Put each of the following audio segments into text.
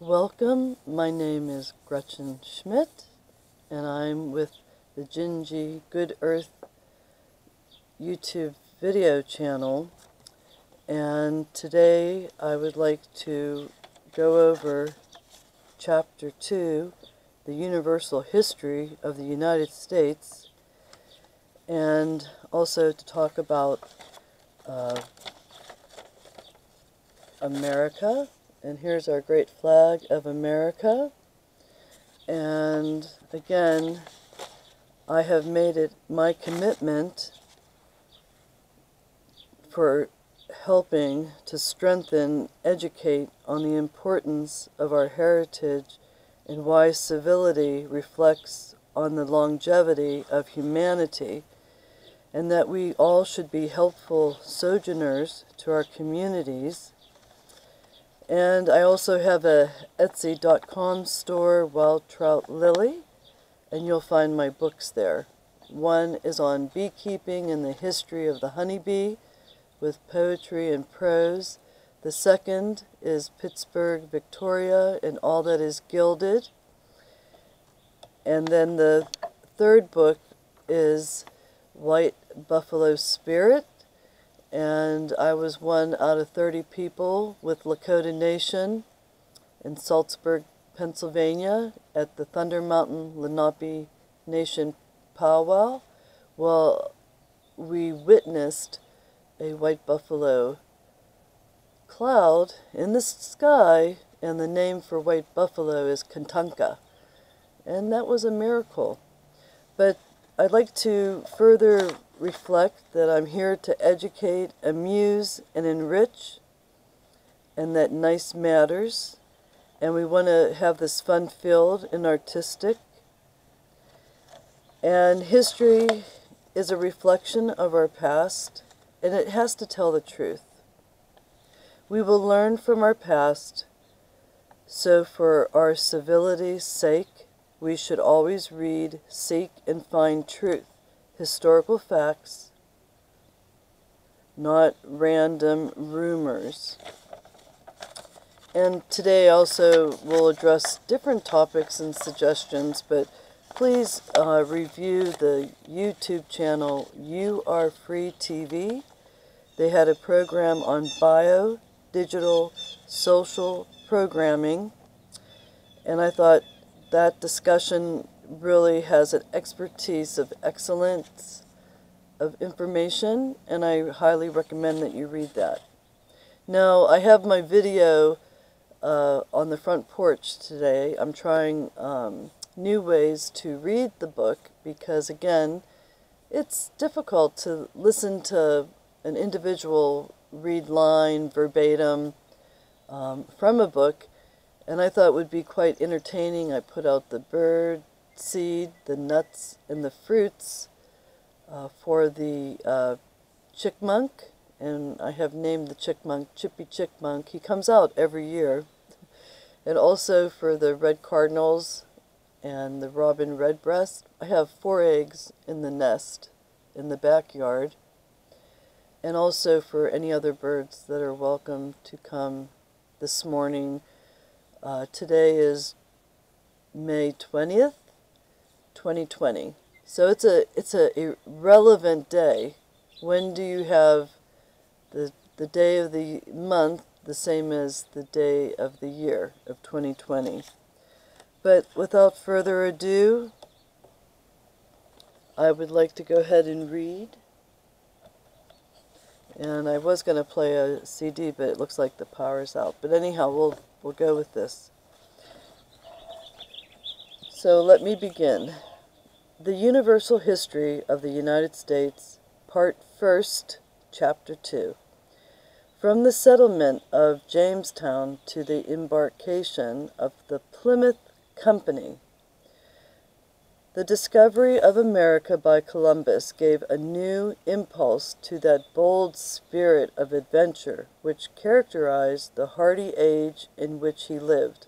Welcome, my name is Gretchen Schmitt, and I'm with the GinGee Good Earth YouTube video channel. And today I would like to go over Chapter 2, The Universal History of the United States, and also to talk about uh, America and here's our great flag of America. And again, I have made it my commitment for helping to strengthen, educate on the importance of our heritage and why civility reflects on the longevity of humanity, and that we all should be helpful sojourners to our communities and I also have a Etsy.com store, Wild Trout Lily, and you'll find my books there. One is on beekeeping and the history of the honeybee with poetry and prose. The second is Pittsburgh, Victoria, and all that is gilded. And then the third book is White Buffalo Spirit, and I was one out of 30 people with Lakota Nation in Saltsburg, Pennsylvania at the Thunder Mountain Lenape Nation powwow. Well, we witnessed a white buffalo cloud in the sky, and the name for white buffalo is Kantanka. And that was a miracle. But I'd like to further reflect that I'm here to educate, amuse, and enrich, and that nice matters. And we want to have this fun filled and artistic. And history is a reflection of our past, and it has to tell the truth. We will learn from our past, so for our civility's sake, we should always read, seek, and find truth historical facts, not random rumors. And today also we'll address different topics and suggestions, but please uh, review the YouTube channel You Are Free TV. They had a program on bio, digital, social programming, and I thought that discussion really has an expertise of excellence of information, and I highly recommend that you read that. Now, I have my video uh, on the front porch today. I'm trying um, new ways to read the book because, again, it's difficult to listen to an individual read line verbatim um, from a book, and I thought would be quite entertaining. I put out the bird, seed, the nuts, and the fruits uh, for the uh, chickmunk, and I have named the chickmunk Chippy Chickmunk. He comes out every year. And also for the red cardinals and the robin redbreast, I have four eggs in the nest in the backyard. And also for any other birds that are welcome to come this morning. Uh, today is May 20th, 2020. So it's a it's a relevant day. When do you have the the day of the month the same as the day of the year of 2020? But without further ado, I would like to go ahead and read. And I was going to play a CD, but it looks like the power's out. But anyhow, we'll we'll go with this. So let me begin. The Universal History of the United States, Part First, Chapter 2. From the settlement of Jamestown to the embarkation of the Plymouth Company, the discovery of America by Columbus gave a new impulse to that bold spirit of adventure which characterized the hardy age in which he lived.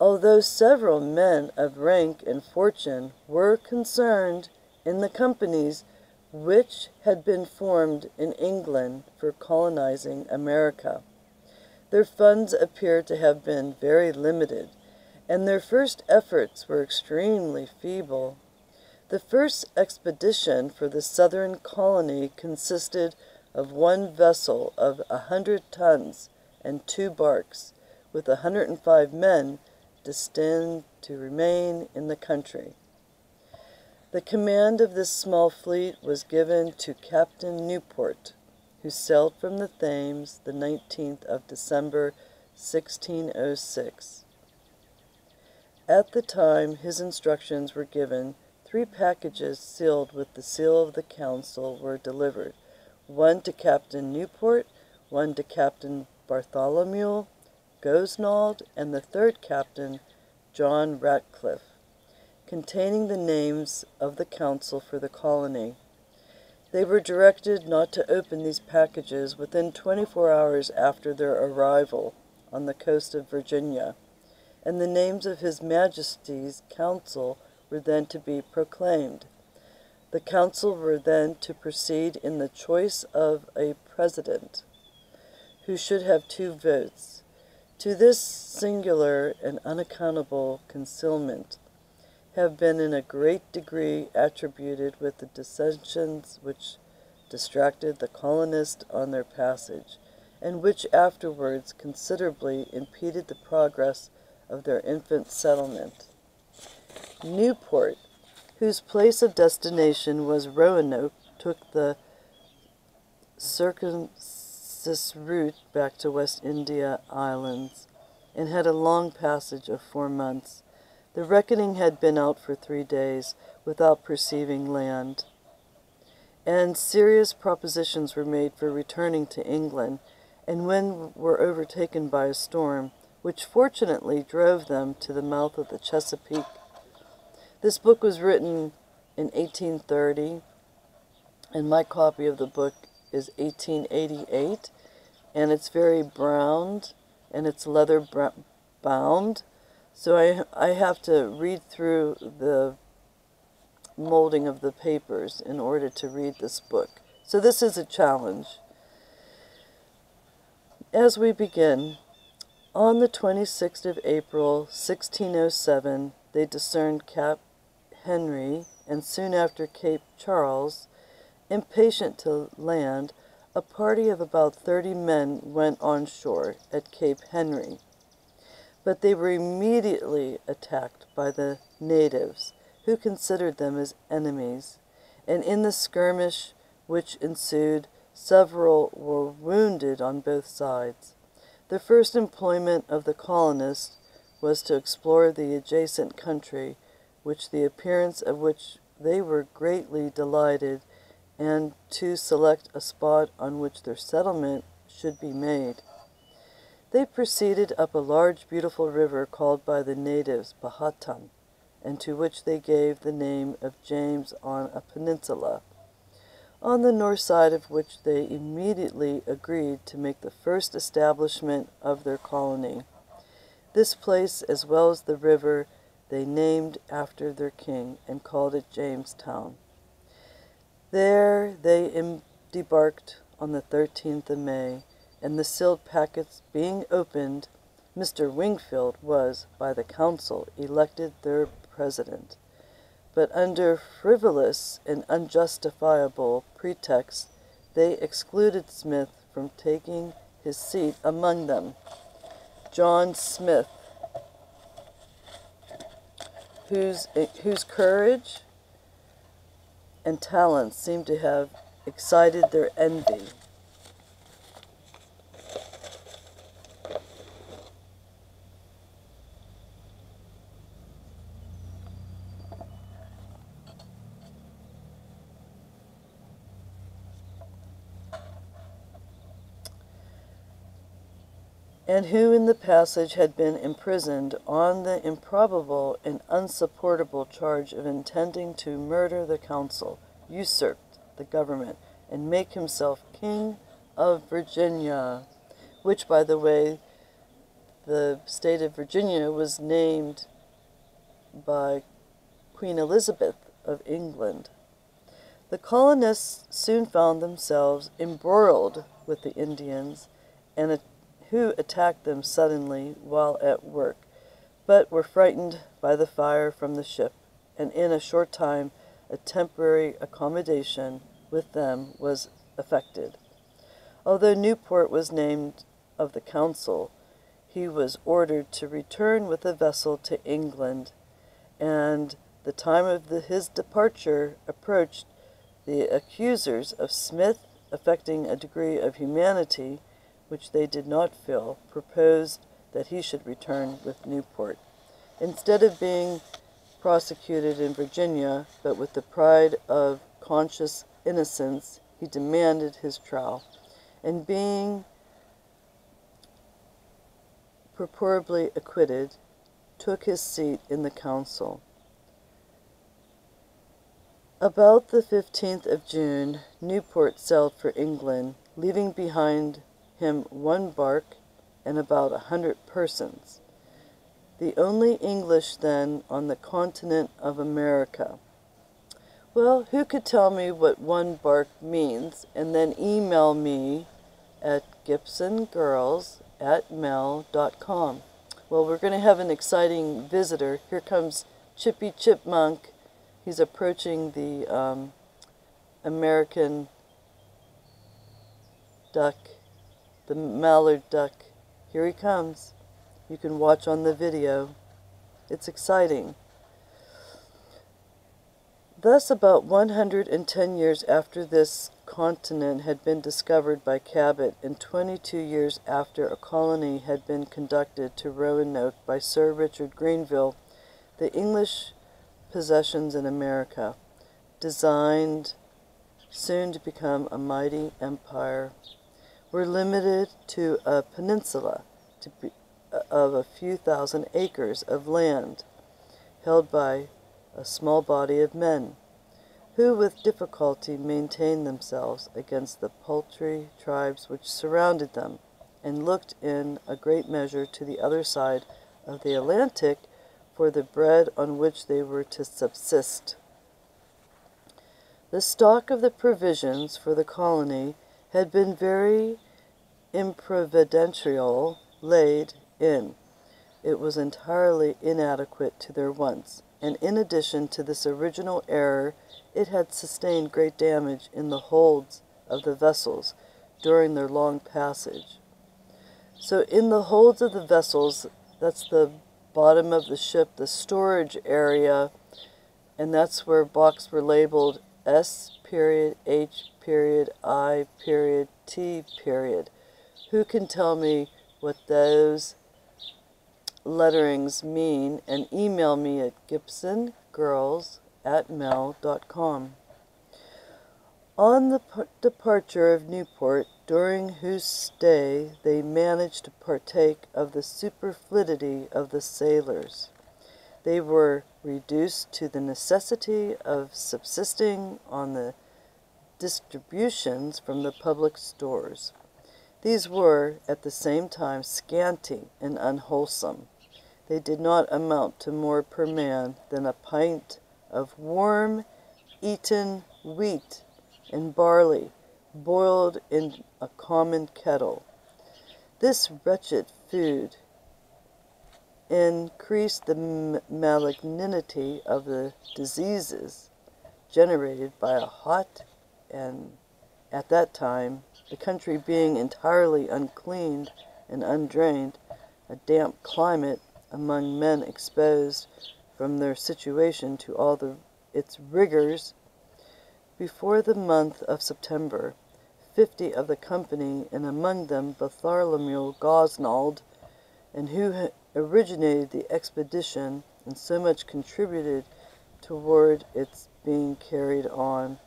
Although several men of rank and fortune were concerned in the companies which had been formed in England for colonizing America, Their funds appear to have been very limited, and their first efforts were extremely feeble. The first expedition for the southern colony consisted of one vessel of a hundred tons and two barks, with a hundred and five men destined to remain in the country. The command of this small fleet was given to Captain Newport, who sailed from the Thames the 19th of December, 1606. At the time his instructions were given, three packages sealed with the seal of the council were delivered, one to Captain Newport, one to Captain Bartholomew Gosnold, and the third captain, John Ratcliffe, containing the names of the council for the colony. They were directed not to open these packages within 24 hours after their arrival on the coast of Virginia, and the names of His Majesty's council were then to be proclaimed. The council were then to proceed in the choice of a president, who should have two votes. To this singular and unaccountable concealment have been in a great degree attributed with the dissensions which distracted the colonists on their passage, and which afterwards considerably impeded the progress of their infant settlement. Newport whose place of destination was Roanoke, took the circumsys route back to West India Islands and had a long passage of four months. The reckoning had been out for three days without perceiving land, and serious propositions were made for returning to England, and when were overtaken by a storm, which fortunately drove them to the mouth of the Chesapeake this book was written in 1830, and my copy of the book is 1888, and it's very browned, and it's leather bound. So I, I have to read through the molding of the papers in order to read this book. So this is a challenge. As we begin, on the 26th of April, 1607, they discerned Cape Henry, and soon after Cape Charles, impatient to land, a party of about thirty men went on shore at Cape Henry. But they were immediately attacked by the natives, who considered them as enemies, and in the skirmish which ensued, several were wounded on both sides. The first employment of the colonists was to explore the adjacent country which the appearance of which they were greatly delighted, and to select a spot on which their settlement should be made. They proceeded up a large beautiful river called by the natives Powhatan, and to which they gave the name of James on a peninsula, on the north side of which they immediately agreed to make the first establishment of their colony. This place, as well as the river, they named after their king and called it Jamestown. There they debarked on the 13th of May, and the sealed packets being opened, Mr. Wingfield was, by the council, elected their president. But under frivolous and unjustifiable pretexts, they excluded Smith from taking his seat among them. John Smith whose, whose courage and talents seem to have excited their envy. And who in the passage had been imprisoned on the improbable and unsupportable charge of intending to murder the council, usurp the government, and make himself king of Virginia, which, by the way, the state of Virginia was named by Queen Elizabeth of England. The colonists soon found themselves embroiled with the Indians and who attacked them suddenly while at work, but were frightened by the fire from the ship, and in a short time a temporary accommodation with them was effected. Although Newport was named of the council, he was ordered to return with a vessel to England, and the time of the, his departure approached. The accusers of Smith, affecting a degree of humanity which they did not fill, proposed that he should return with Newport. Instead of being prosecuted in Virginia, but with the pride of conscious innocence, he demanded his trial, and being purportedly acquitted, took his seat in the council. About the 15th of June, Newport sailed for England, leaving behind him one bark and about a hundred persons, the only English then on the continent of America. Well, who could tell me what one bark means and then email me at gibsongirls at mail.com. Well, we're going to have an exciting visitor. Here comes Chippy Chipmunk. He's approaching the um, American duck, the mallard duck. Here he comes. You can watch on the video. It's exciting. Thus, about 110 years after this continent had been discovered by Cabot, and 22 years after a colony had been conducted to Roanoke by Sir Richard Grenville, the English possessions in America, designed soon to become a mighty empire, were limited to a peninsula to be, uh, of a few thousand acres of land held by a small body of men, who with difficulty maintained themselves against the paltry tribes which surrounded them, and looked in a great measure to the other side of the Atlantic for the bread on which they were to subsist. The stock of the provisions for the colony had been very improvidential laid in. It was entirely inadequate to their wants and in addition to this original error, it had sustained great damage in the holds of the vessels during their long passage. So, in the holds of the vessels, that's the bottom of the ship, the storage area, and that's where boxes were labeled S period, H period, I period, T period. Who can tell me what those letterings mean and email me at gibsongirls at mail.com. On the departure of Newport, during whose stay they managed to partake of the superfluity of the sailors, they were reduced to the necessity of subsisting on the distributions from the public stores. These were, at the same time, scanty and unwholesome. They did not amount to more per man than a pint of warm, eaten wheat and barley boiled in a common kettle. This wretched food increased the malignity of the diseases generated by a hot and, at that time, the country being entirely uncleaned and undrained, a damp climate among men exposed from their situation to all the, its rigors. Before the month of September, fifty of the company, and among them Bartholomew Gosnold, and who originated the expedition and so much contributed toward its being carried on,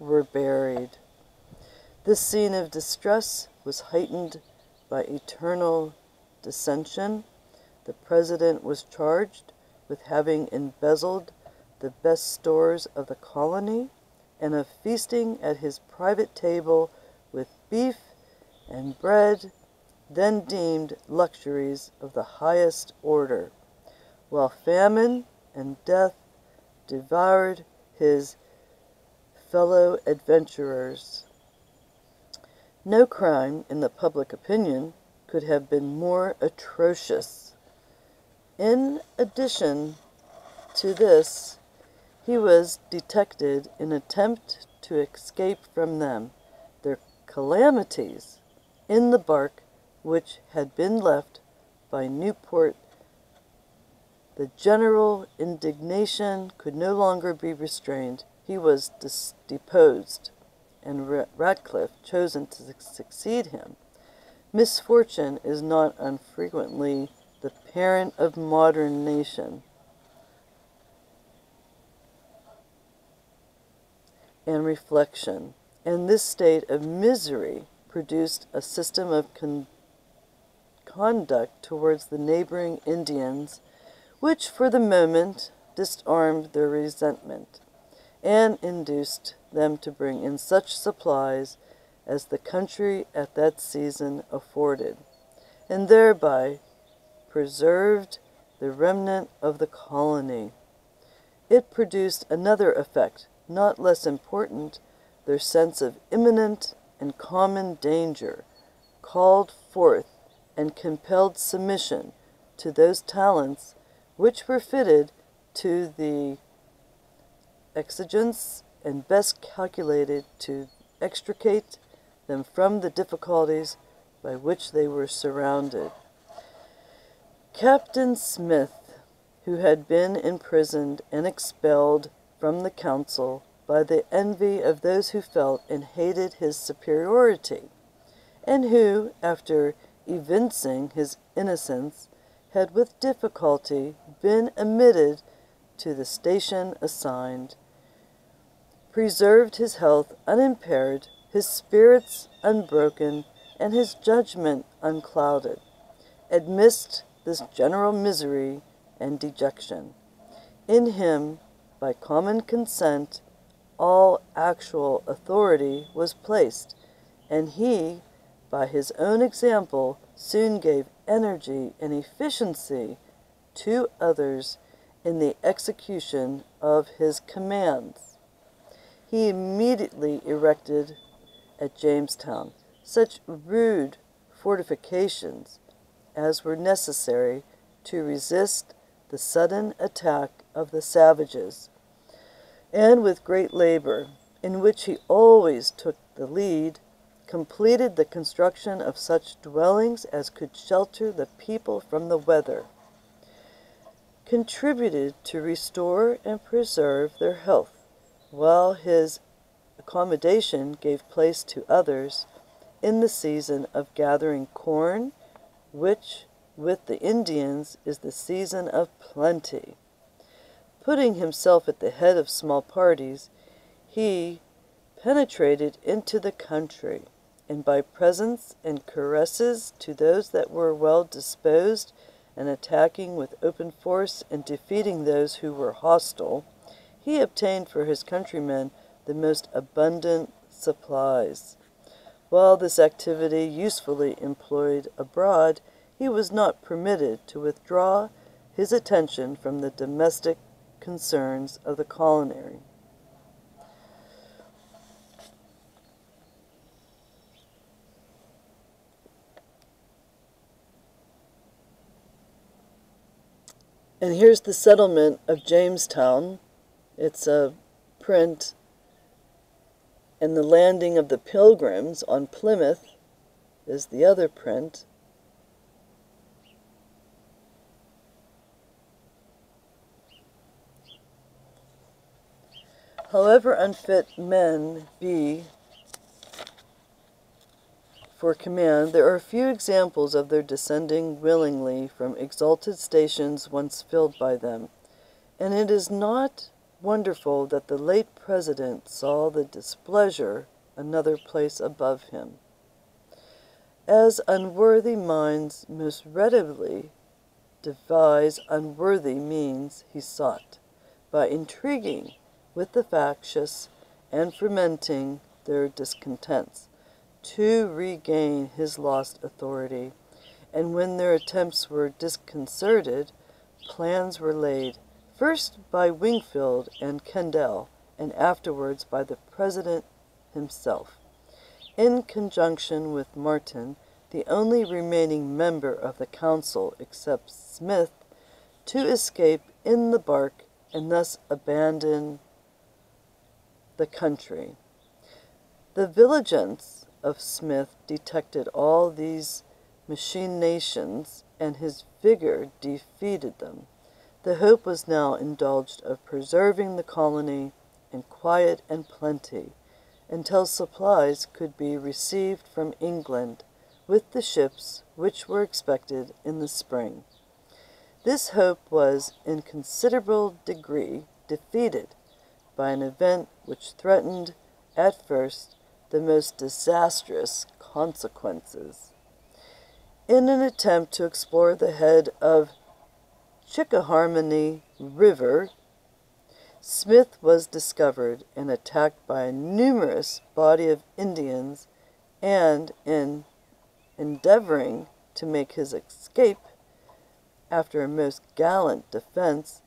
were buried. This scene of distress was heightened by eternal dissension. The president was charged with having embezzled the best stores of the colony and of feasting at his private table with beef and bread, then deemed luxuries of the highest order, while famine and death devoured his fellow adventurers. No crime, in the public opinion, could have been more atrocious. In addition to this, he was detected in attempt to escape from them, their calamities, in the bark which had been left by Newport. The general indignation could no longer be restrained. He was deposed, and Ratcliffe chosen to succeed him. Misfortune is not unfrequently the parent of modern nation. and reflection, and this state of misery produced a system of con- conduct towards the neighboring Indians, which for the moment disarmed their resentment and induced them to bring in such supplies as the country at that season afforded, and thereby preserved the remnant of the colony. It produced another effect, not less important, their sense of imminent and common danger, called forth and compelled submission to those talents which were fitted to the exigence and best calculated to extricate them from the difficulties by which they were surrounded. Captain Smith, who had been imprisoned and expelled from the council by the envy of those who felt and hated his superiority, and who, after evincing his innocence, had with difficulty been admitted to the station assigned, preserved his health unimpaired, his spirits unbroken, and his judgment unclouded, amidst this general misery and dejection. In him, by common consent, all actual authority was placed, and he, by his own example, soon gave energy and efficiency to others in the execution of his commands. He immediately erected at Jamestown such rude fortifications as were necessary to resist the sudden attack of the savages and with great labor, in which he always took the lead, completed the construction of such dwellings as could shelter the people from the weather, contributed to restore and preserve their health, while his accommodation gave place to others in the season of gathering corn, which with the Indians is the season of plenty. Putting himself at the head of small parties, he penetrated into the country, and by presents and caresses to those that were well disposed, and attacking with open force and defeating those who were hostile, he obtained for his countrymen the most abundant supplies. While this activity usefully employed abroad, he was not permitted to withdraw his attention from the domestic concerns of the colony. And here's the settlement of Jamestown. It's a print and the landing of the pilgrims on Plymouth is the other print. However unfit men be for command, there are few examples of their descending willingly from exalted stations once filled by them, and it is not wonderful that the late president saw the displeasure another place above him. As unworthy minds most readily devise unworthy means, he sought, by intriguing with the factious and fermenting their discontents, to regain his lost authority. And when their attempts were disconcerted, plans were laid, first by Wingfield and Kendall, and afterwards by the President himself, in conjunction with Martin, the only remaining member of the council except Smith, to escape in the bark and thus abandon the country. The vigilance of Smith detected all these machinations, and his vigor defeated them. The hope was now indulged of preserving the colony in quiet and plenty until supplies could be received from England with the ships which were expected in the spring. This hope was in considerable degree defeated by an event which threatened at first the most disastrous consequences. In an attempt to explore the head of Chickahominy River, Smith was discovered and attacked by a numerous body of Indians, and in endeavoring to make his escape, after a most gallant defense,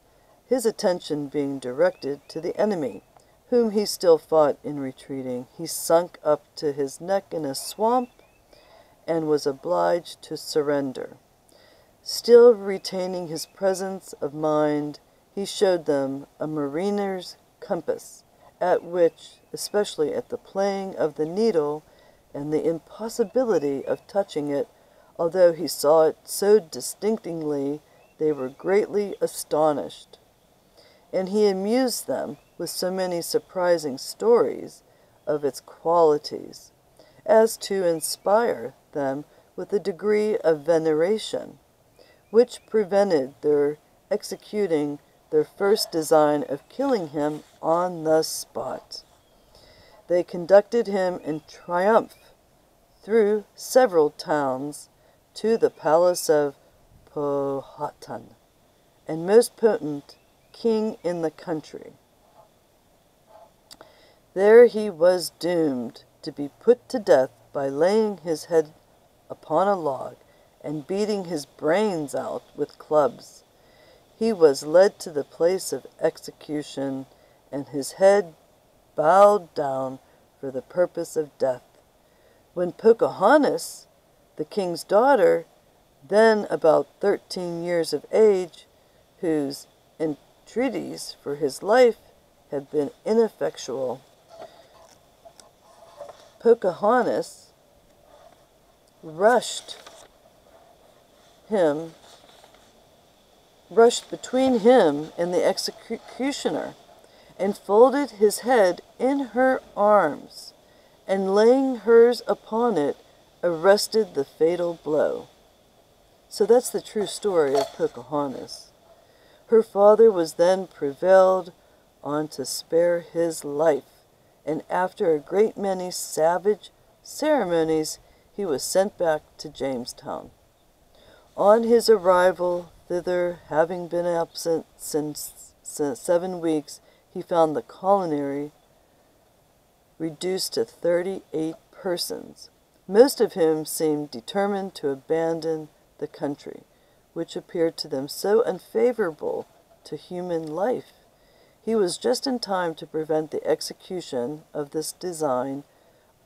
his attention being directed to the enemy, whom he still fought in retreating, he sunk up to his neck in a swamp and was obliged to surrender. Still retaining his presence of mind, he showed them a mariner's compass, at which, especially at the playing of the needle and the impossibility of touching it, although he saw it so distinctly, they were greatly astonished. And he amused them with so many surprising stories of its qualities, as to inspire them with a degree of veneration, which prevented their executing their first design of killing him on the spot. They conducted him in triumph through several towns to the palace of Powhatan, and most potent king in the country. There he was doomed to be put to death by laying his head upon a log and beating his brains out with clubs. He was led to the place of execution, and his head bowed down for the purpose of death. When Pocahontas, the king's daughter, then about thirteen years of age, whose entreaties for his life had been ineffectual, Pocahontas rushed him, rushed between him and the executioner, and folded his head in her arms, and laying hers upon it, arrested the fatal blow. So that's the true story of Pocahontas. Her father was then prevailed on to spare his life, and after a great many savage ceremonies, he was sent back to Jamestown. On his arrival thither, having been absent since, since seven weeks, he found the colony reduced to 38 persons, most of whom seemed determined to abandon the country, which appeared to them so unfavorable to human life. He was just in time to prevent the execution of this design,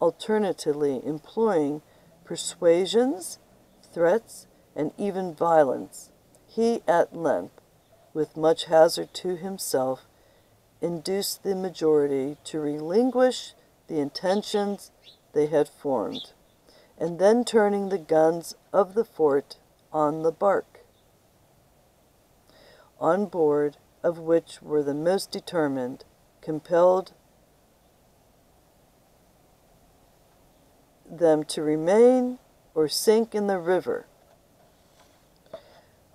alternatively employing persuasions, threats, and even violence. He at length, with much hazard to himself, induced the majority to relinquish the intentions they had formed, and then turning the guns of the fort on the bark, on board of which were the most determined, compelled them to remain or sink in the river.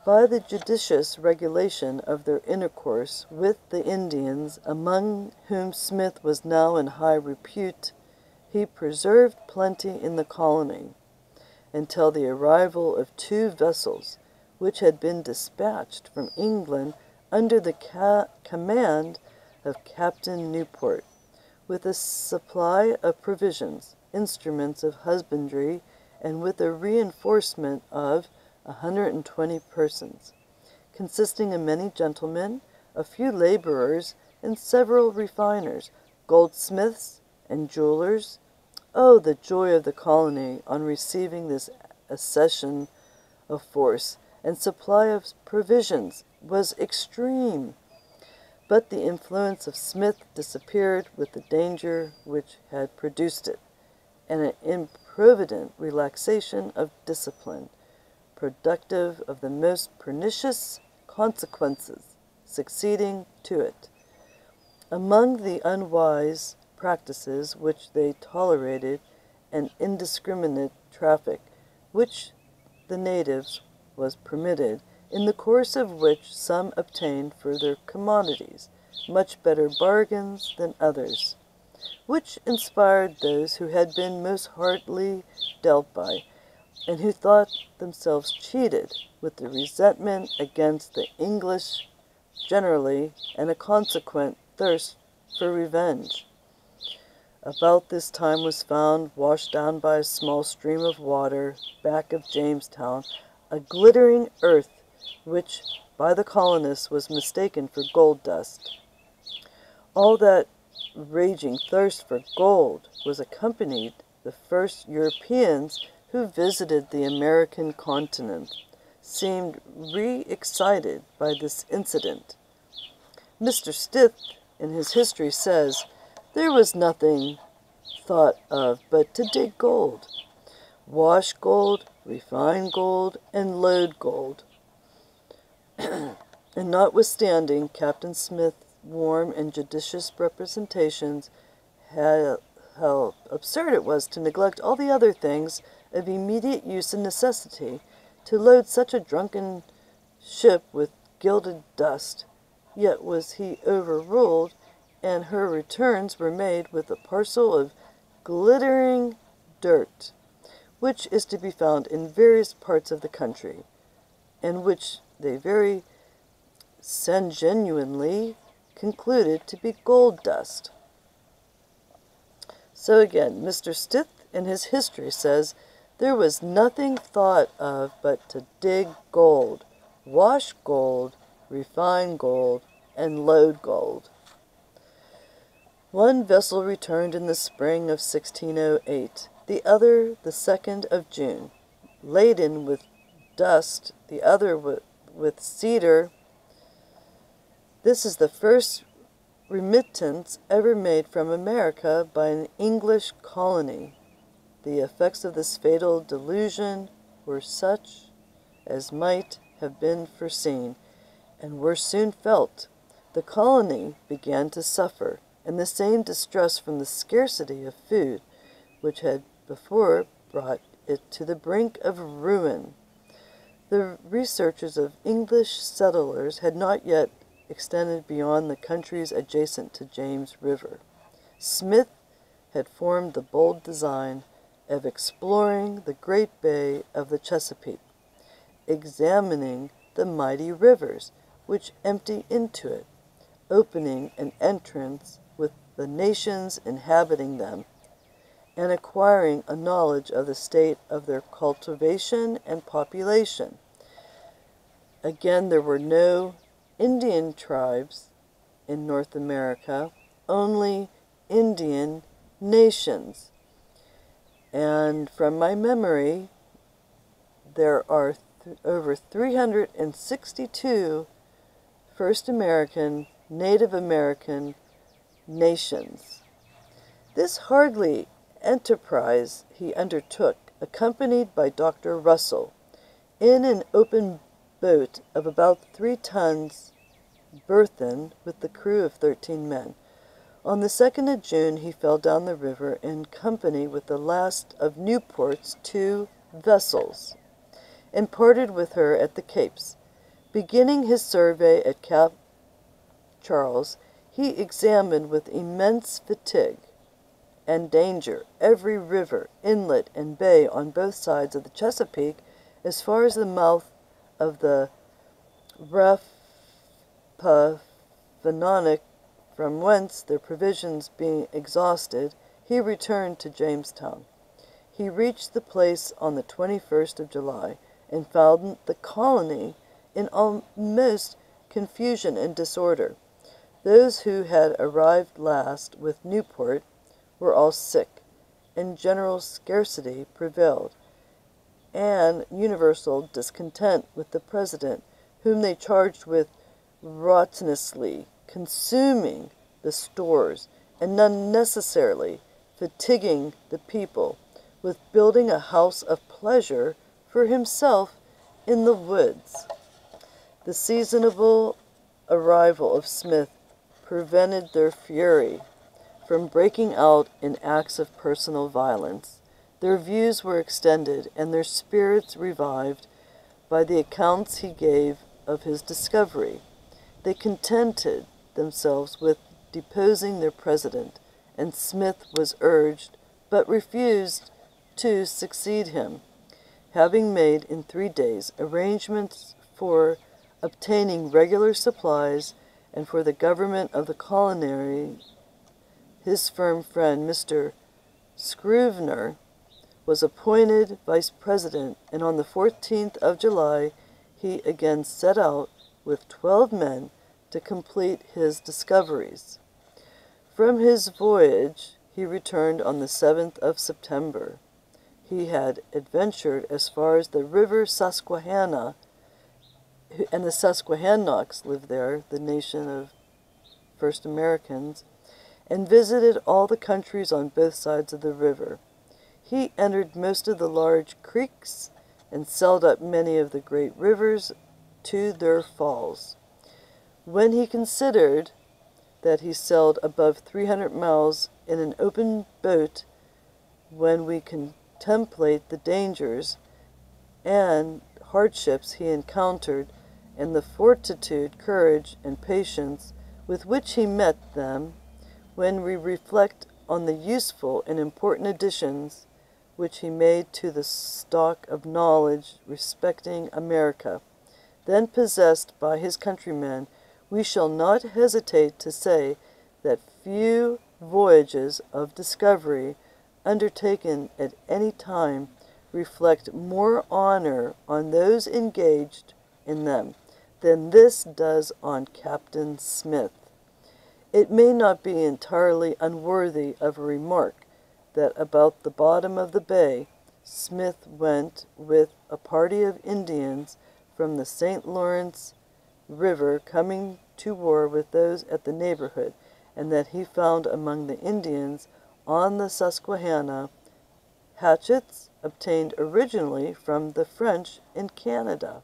By the judicious regulation of their intercourse with the Indians, among whom Smith was now in high repute, he preserved plenty in the colony until the arrival of two vessels which had been dispatched from England under the ca- command of Captain Newport, with a supply of provisions, instruments of husbandry, and with a reinforcement of a 120 persons, consisting of many gentlemen, a few laborers, and several refiners, goldsmiths, and jewelers, Oh, the joy of the colony on receiving this accession of force and supply of provisions was extreme. But the influence of Smith disappeared with the danger which had produced it, and an improvident relaxation of discipline, productive of the most pernicious consequences, succeeding to it. Among the unwise practices which they tolerated, an indiscriminate traffic, which the natives was permitted, in the course of which some obtained for their commodities much better bargains than others, which inspired those who had been most hardly dealt by, and who thought themselves cheated with the resentment against the English generally, and a consequent thirst for revenge. About this time was found, washed down by a small stream of water back of Jamestown, a glittering earth which by the colonists was mistaken for gold dust. All that raging thirst for gold was accompanied the first Europeans who visited the American continent seemed re-excited by this incident. Mr. Stith, in his history, says, There was nothing thought of but to dig gold, wash gold, refine gold, and load gold. and notwithstanding Captain Smith's warm and judicious representations, how absurd it was to neglect all the other things of immediate use and necessity, to load such a drunken ship with gilded dust, yet was he overruled, and her returns were made with a parcel of glittering dirt, which is to be found in various parts of the country, and which they very sanguinely concluded to be gold dust. So again, Mr. Stith in his history says, There was nothing thought of but to dig gold, wash gold, refine gold, and load gold. One vessel returned in the spring of 1608, the other the 2nd of June, laden with dust, the other with, cedar. This is the first remittance ever made from America by an English colony. The effects of this fatal delusion were such as might have been foreseen, and were soon felt. The colony began to suffer and the same distress from the scarcity of food which had before brought it to the brink of ruin. The researches of English settlers had not yet extended beyond the countries adjacent to James River. Smith had formed the bold design of exploring the great bay of the Chesapeake, examining the mighty rivers which empty into it, opening an entrance with the nations inhabiting them, and acquiring a knowledge of the state of their cultivation and population. Again, there were no Indian tribes in North America, only Indian nations. And from my memory, there are th over 362 First American, Native American, nations. This hardly enterprise he undertook, accompanied by Dr. Russell, in an open boat of about three tons burthen with the crew of thirteen men. On the 2nd of June he fell down the river in company with the last of Newport's two vessels, and parted with her at the Capes. Beginning his survey at Cape Charles, he examined with immense fatigue and danger every river, inlet, and bay on both sides of the Chesapeake as far as the mouth of the Rappahannock, from whence, their provisions being exhausted, he returned to Jamestown. He reached the place on the 21st of July, and found the colony in almost confusion and disorder. Those who had arrived last with Newport were all sick, and general scarcity prevailed. And universal discontent with the president, whom they charged with rottennessly consuming the stores and unnecessarily fatiguing the people with building a house of pleasure for himself in the woods. The seasonable arrival of Smith prevented their fury from breaking out in acts of personal violence. Their views were extended and their spirits revived by the accounts he gave of his discovery. They contented themselves with deposing their president, and Smith was urged, but refused to succeed him, having made in three days arrangements for obtaining regular supplies and for the government of the colony. His firm friend, Mr. Scrivener, was appointed vice president, and on the 14th of July he again set out with 12 men to complete his discoveries. From his voyage he returned on the 7th of September. He had adventured as far as the river Susquehanna, and the Susquehannocks lived there, the nation of first Americans, and visited all the countries on both sides of the river. He entered most of the large creeks and sailed up many of the great rivers to their falls. When he considered that he sailed above 300 miles in an open boat, when we contemplate the dangers and hardships he encountered, and the fortitude, courage, and patience with which he met them, when we reflect on the useful and important additions which he made to the stock of knowledge respecting America, then possessed by his countrymen, we shall not hesitate to say that few voyages of discovery undertaken at any time reflect more honor on those engaged in them than this does on Captain Smith. It may not be entirely unworthy of a remark that about the bottom of the bay, Smith went with a party of Indians from the St. Lawrence River coming to war with those at the neighborhood, and that he found among the Indians on the Susquehanna hatchets obtained originally from the French in Canada.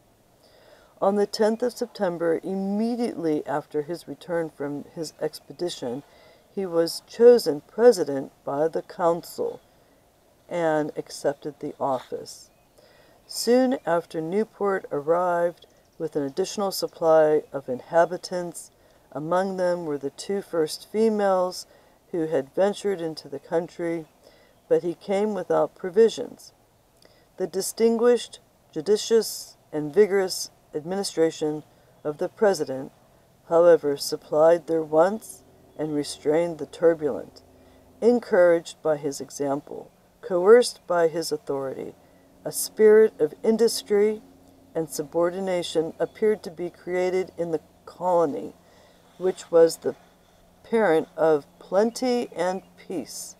On the 10th of September, immediately after his return from his expedition, he was chosen president by the council and accepted the office. Soon after Newport arrived with an additional supply of inhabitants. Among them were the two first females who had ventured into the country, but he came without provisions. The distinguished, judicious, and vigorous administration of the President, however, supplied their wants and restrained the turbulent. Encouraged by his example, coerced by his authority, a spirit of industry and subordination appeared to be created in the colony, which was the parent of plenty and peace.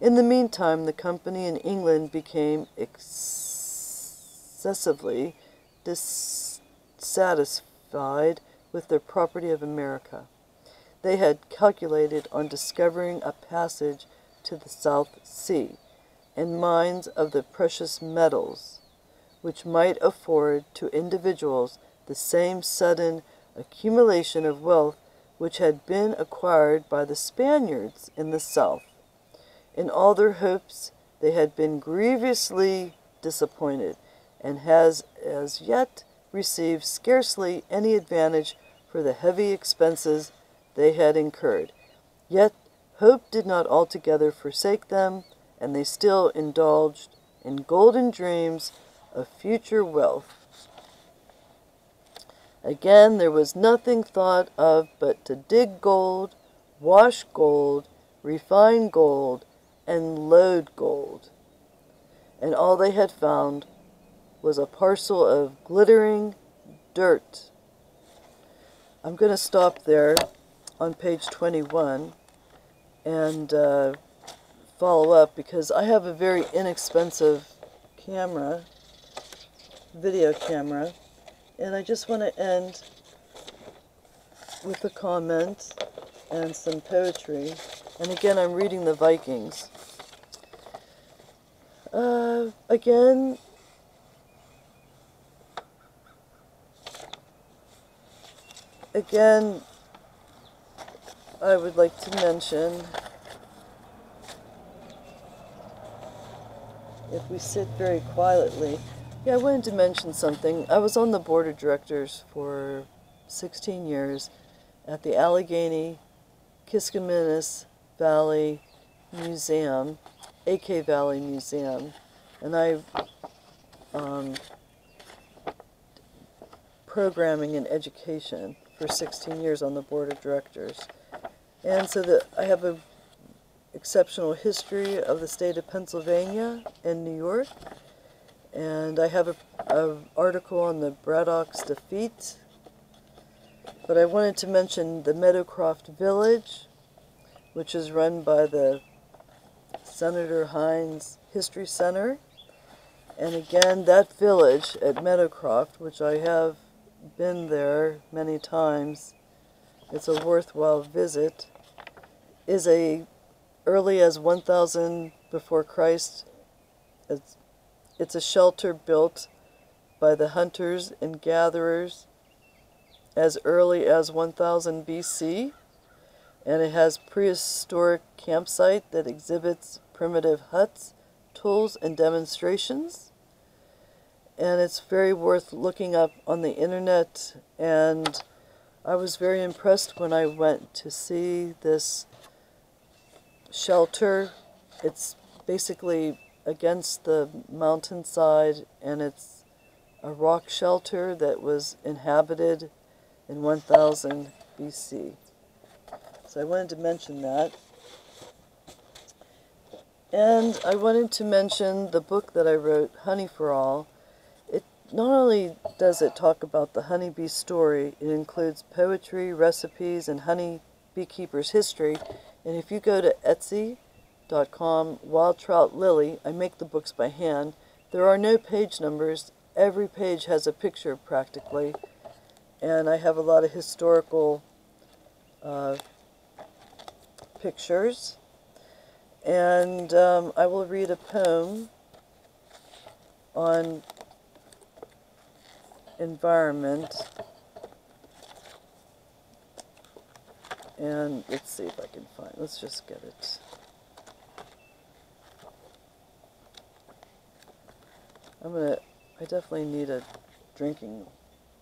In the meantime, the company in England became excessively dissatisfied with their property of America. They had calculated on discovering a passage to the South Sea and mines of the precious metals which might afford to individuals the same sudden accumulation of wealth which had been acquired by the Spaniards in the South. In all their hopes, they had been grievously disappointed, and has as yet received scarcely any advantage for the heavy expenses they had incurred. Yet hope did not altogether forsake them, and they still indulged in golden dreams of future wealth. Again, there was nothing thought of but to dig gold, wash gold, refine gold, and load gold. And all they had found was a parcel of glittering dirt. I'm going to stop there on page 21 and uh, follow up because I have a very inexpensive camera video camera. And I just want to end with a comment and some poetry. And again, I'm reading the Vikings. Uh, again, again, I would like to mention if we sit very quietly. Yeah, I wanted to mention something. I was on the board of directors for 16 years at the Allegheny Kiskiminis Valley Museum, AK Valley Museum, and I um, programming and education for 16 years on the board of directors. And so that I have an exceptional history of the state of Pennsylvania and New York. And I have a, a article on the Braddock's defeat. But I wanted to mention the Meadowcroft Village, which is run by the Senator Heinz History Center. And again, that village at Meadowcroft, which I have been there many times, it's a worthwhile visit, is a early as 1000 before Christ. It's, it's a shelter built by the hunters and gatherers as early as 1000 BC, and it has prehistoric campsite that exhibits primitive huts, tools, and demonstrations. And it's very worth looking up on the internet. And I was very impressed when I went to see this shelter. It's basically against the mountainside and it's a rock shelter that was inhabited in 1000 BC. So I wanted to mention that. And I wanted to mention the book that I wrote, Honey for All. It not only does it talk about the honeybee story, it includes poetry, recipes, and honey beekeeper's history. And if you go to Etsy.com, Wild Trout Lily, I make the books by hand. There are no page numbers. Every page has a picture practically. And I have a lot of historical uh, pictures. And um, I will read a poem on environment. And let's see if I can find, let's just get it. I'm gonna, I definitely need a drinking,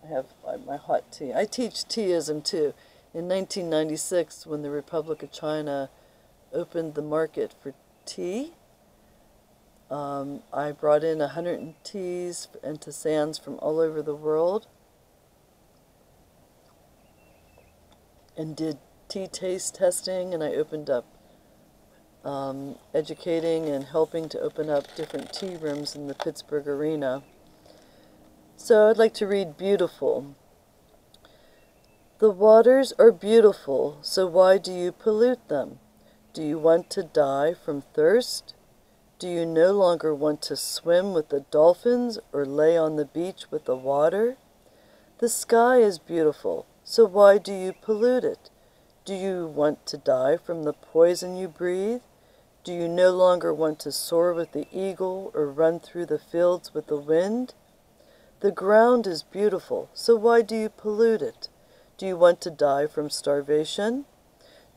I have my hot tea. I teach teaism too. In 1996, when the Republic of China opened the market for tea, um, I brought in 100 teas and tisanes from all over the world and did tea taste testing and I opened up um, educating and helping to open up different tea rooms in the Pittsburgh arena. So I'd like to read Beautiful. The waters are beautiful, so why do you pollute them? Do you want to die from thirst? Do you no longer want to swim with the dolphins or lay on the beach with the water? The sky is beautiful, so why do you pollute it? Do you want to die from the poison you breathe? Do you no longer want to soar with the eagle or run through the fields with the wind? The ground is beautiful, so why do you pollute it? Do you want to die from starvation?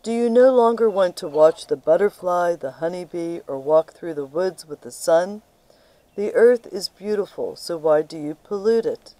Do you no longer want to watch the butterfly, the honeybee, or walk through the woods with the sun? The earth is beautiful, so why do you pollute it?